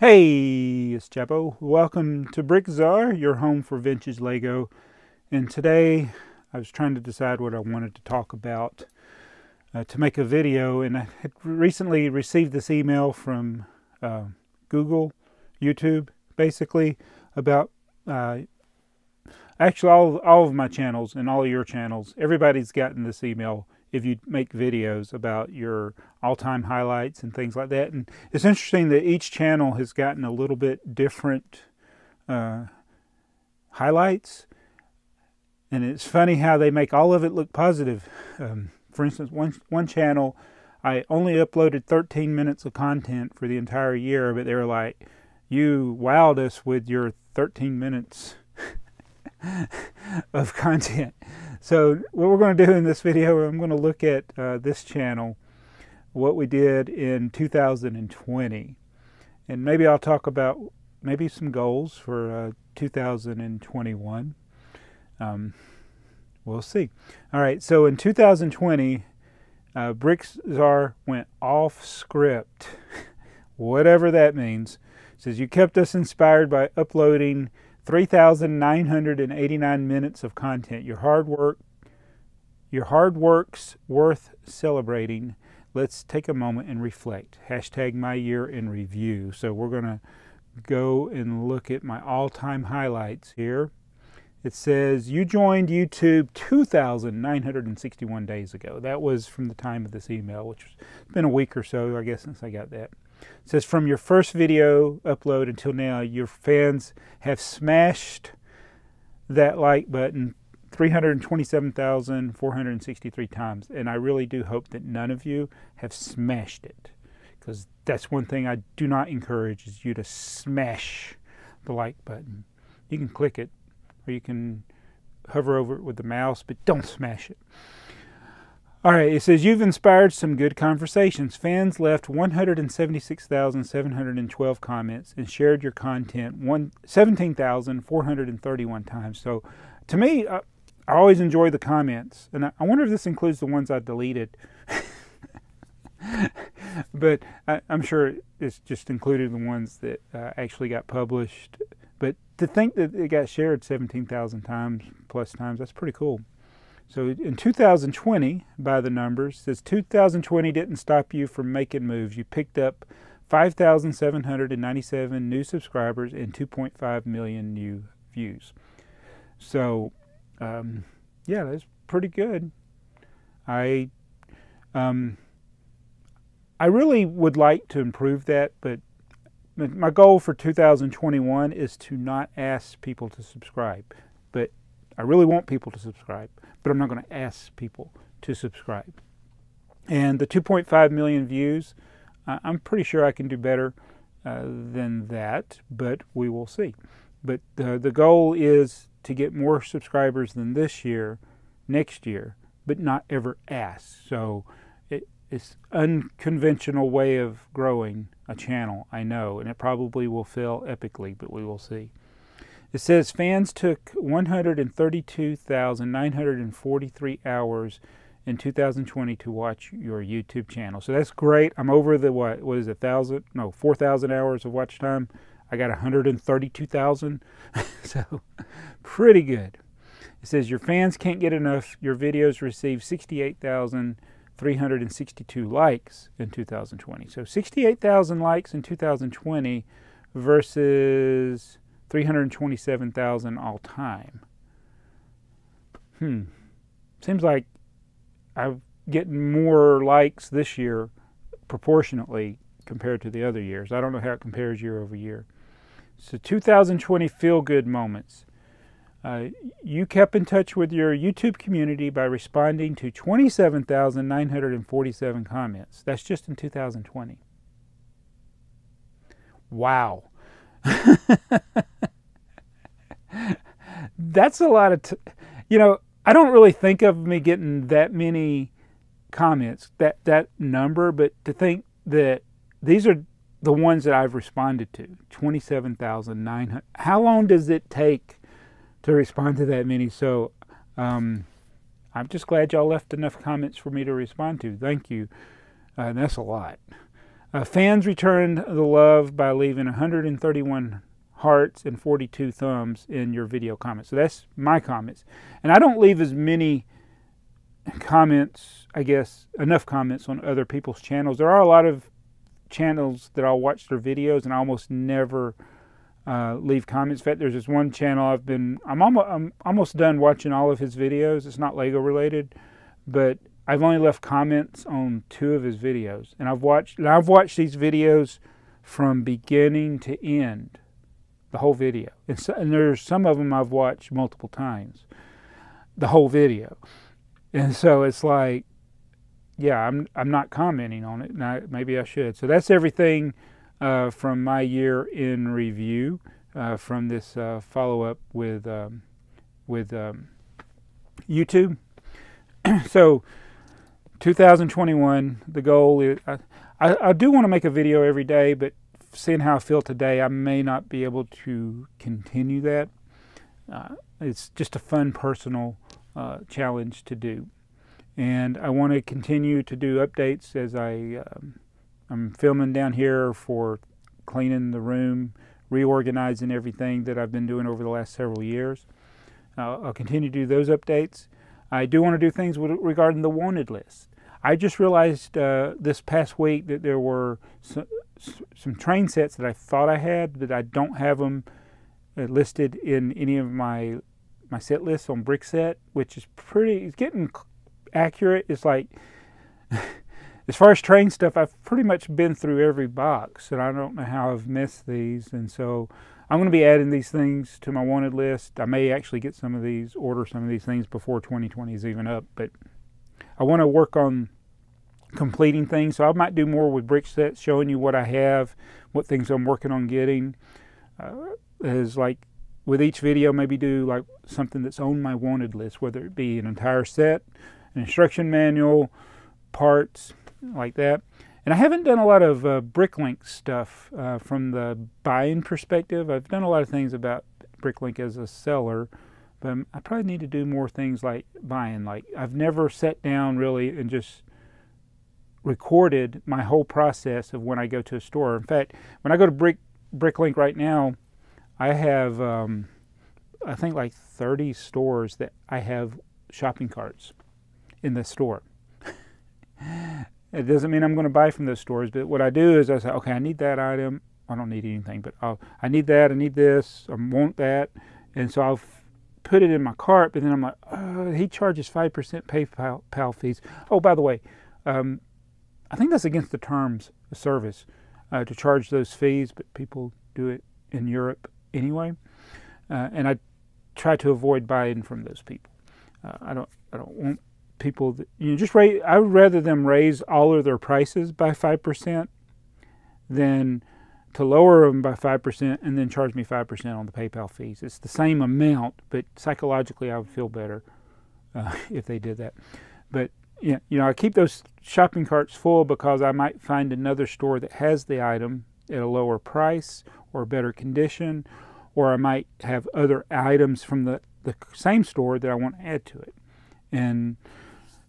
Hey, it's Jaabo. Welcome to BrickTsar, your home for vintage Lego. And today I was trying to decide what I wanted to talk about uh, to make a video. And I had recently received this email from uh, Google, YouTube, basically, about uh, actually all, all of my channels and all of your channels. Everybody's gotten this email if you make videos about your all-time highlights and things like that. And it's interesting that each channel has gotten a little bit different uh, highlights. And it's funny how they make all of it look positive. Um, for instance, one, one channel, I only uploaded 13 minutes of content for the entire year, but they were like, you wowed us with your 13 minutes of content. So what we're going to do in this video, I'm going to look at uh, this channel, what we did in 2020. And maybe I'll talk about maybe some goals for uh, 2021. Um, we'll see. All right, so in 2020, uh, BrickTsar went off script, whatever that means. It says you kept us inspired by uploading 3,989 minutes of content. Your hard work, your hard work's worth celebrating. Let's take a moment and reflect. Hashtag my year in review. So we're going to go and look at my all-time highlights here. It says you joined YouTube 2,961 days ago. That was from the time of this email, which has been a week or so, I guess, since I got that. It says from your first video upload until now, your fans have smashed that like button 327,463 times. And I really do hope that none of you have smashed it. Because that's one thing I do not encourage is you to smash the like button. You can click it or you can hover over it with the mouse, but don't smash it. All right, it says you've inspired some good conversations. Fans left 176,712 comments and shared your content 17,431 times. So, to me, uh, I always enjoy the comments, and I, I wonder if this includes the ones I deleted. but I, am sure it's just included the ones that uh, actually got published. But to think that it got shared 17,000 times plus times, that's pretty cool. So in 2020, by the numbers, says 2020 didn't stop you from making moves. You picked up 5,797 new subscribers and 2.5 million new views. So, um, yeah, that's pretty good. I, um, I really would like to improve that, but my goal for 2021 is to not ask people to subscribe. I really want people to subscribe, but I'm not going to ask people to subscribe. And the 2.5 million views, I'm pretty sure I can do better uh, than that, but we will see. But uh, the goal is to get more subscribers than this year, next year, but not ever ask. So it, it's unconventional way of growing a channel, I know, and it probably will fail epically, but we will see. It says fans took 132,943 hours in 2020 to watch your YouTube channel. So that's great. I'm over the what? What is it? Thousand? No, 4,000 hours of watch time. I got 132,000. so pretty good. It says your fans can't get enough. Your videos received 68,362 likes in 2020. So 68,000 likes in 2020 versus 327,000 all time. Hmm. Seems like I'm getting more likes this year proportionately compared to the other years. I don't know how it compares year over year. So 2020 feel good moments. Uh, you kept in touch with your YouTube community by responding to 27,947 comments. That's just in 2020. Wow. That's a lot of, t- you know, I don't really think of me getting that many comments, that, that number, but to think that these are the ones that I've responded to 27,900. How long does it take to respond to that many? So um, I'm just glad y'all left enough comments for me to respond to. Thank you. Uh, that's a lot. Uh, fans returned the love by leaving 131 hearts and 42 thumbs in your video comments. So that's my comments. And I don't leave as many comments, I guess, enough comments on other people's channels. There are a lot of channels that I'll watch their videos and I almost never uh, leave comments. In fact, there's this one channel I've been, I'm almost, I'm almost done watching all of his videos. It's not Lego related, but I've only left comments on two of his videos. And I've watched, and I've watched these videos from beginning to end, the whole video. And, so, and there's some of them I've watched multiple times, the whole video. And so it's like, yeah, I'm I'm not commenting on it. Maybe I should. So that's everything uh, from my year in review uh, from this uh, follow up with um, with um, YouTube. so 2021, the goal is I, I, I do want to make a video every day, but seeing how I feel today, I may not be able to continue that. Uh, it's just a fun personal uh, challenge to do. And I want to continue to do updates as I, um, I'm filming down here for cleaning the room, reorganizing everything that I've been doing over the last several years. Uh, I'll continue to do those updates. I do want to do things with, regarding the wanted list. I just realized uh, this past week that there were some, some, train sets that I thought I had, but I don't have them uh, listed in any of my my set lists on Brickset, which is pretty. It's getting accurate. It's like, as far as train stuff, I've pretty much been through every box, and I don't know how I've missed these. And so I'm going to be adding these things to my wanted list. I may actually get some of these, order some of these things before 2020 is even up, but I want to work on completing things. So I might do more with Brickset, showing you what I have, what things I'm working on getting. Uh, is like with each video maybe do like something that's on my wanted list, whether it be an entire set, an instruction manual, parts, like that. And I haven't done a lot of uh, Bricklink stuff uh, from the buying perspective. I've done a lot of things about Bricklink as a seller, but I probably need to do more things like buying. Like I've never sat down really and just recorded my whole process of when I go to a store. In fact, when I go to Brick Bricklink right now, I have, um, I think, like 30 stores that I have shopping carts in the store. it doesn't mean I'm going to buy from those stores, but what I do is I say, okay, I need that item. I don't need anything, but I'll, I need that. I need this. I want that, and so I'll put it in my cart. But then I'm like, oh, he charges five percent PayPal PAL fees. Oh, by the way, um, I think that's against the terms of service uh, to charge those fees, but people do it in Europe anyway, uh, and I try to avoid buying from those people. Uh, I don't I don't want people that, you know just raise. I would rather them raise all of their prices by five percent than to lower them by five percent and then charge me five percent on the PayPal fees. It's the same amount, but psychologically I would feel better uh, if they did that. But you know I keep those shopping carts full because I might find another store that has the item at a lower price or better condition, or I might have other items from the, the same store that I want to add to it. And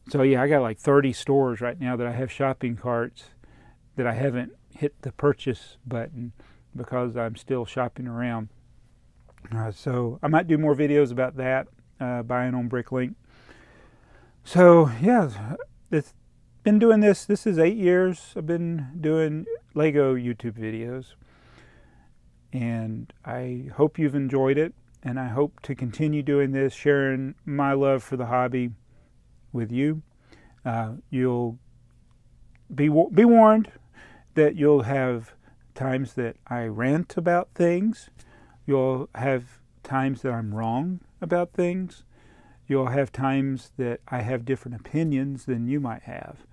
so, yeah, I got like 30 stores right now that I have shopping carts that I haven't hit the purchase button because I'm still shopping around. Uh, so I might do more videos about that, uh, buying on Bricklink. So yeah, it's been doing this. This is eight years. I've been doing Lego YouTube videos. And I hope you've enjoyed it. And I hope to continue doing this, sharing my love for the hobby with you. Uh, you'll be, be warned that you'll have times that I rant about things. You'll have times that I'm wrong about things. You'll have times that I have different opinions than you might have.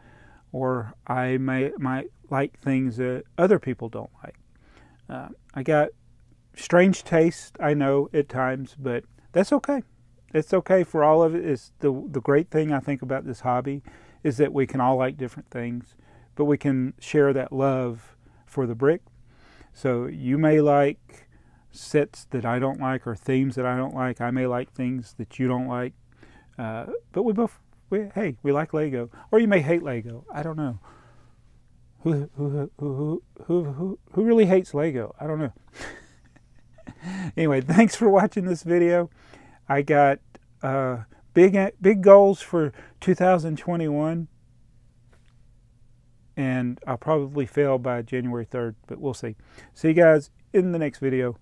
Or I may, might like things that other people don't like. Uh, I got strange taste, I know at times, but that's okay. It's okay for all of it. It's the the great thing I think about this hobby is that we can all like different things, but we can share that love for the brick. So you may like sets that I don't like or themes that I don't like. I may like things that you don't like, uh, but we both we, hey we like Lego, or you may hate Lego. I don't know. who who who who who, who really hates Lego? I don't know. anyway, thanks for watching this video. I got uh, big big goals for 2021, and I'll probably fail by January 3rd, but we'll see. See you guys in the next video.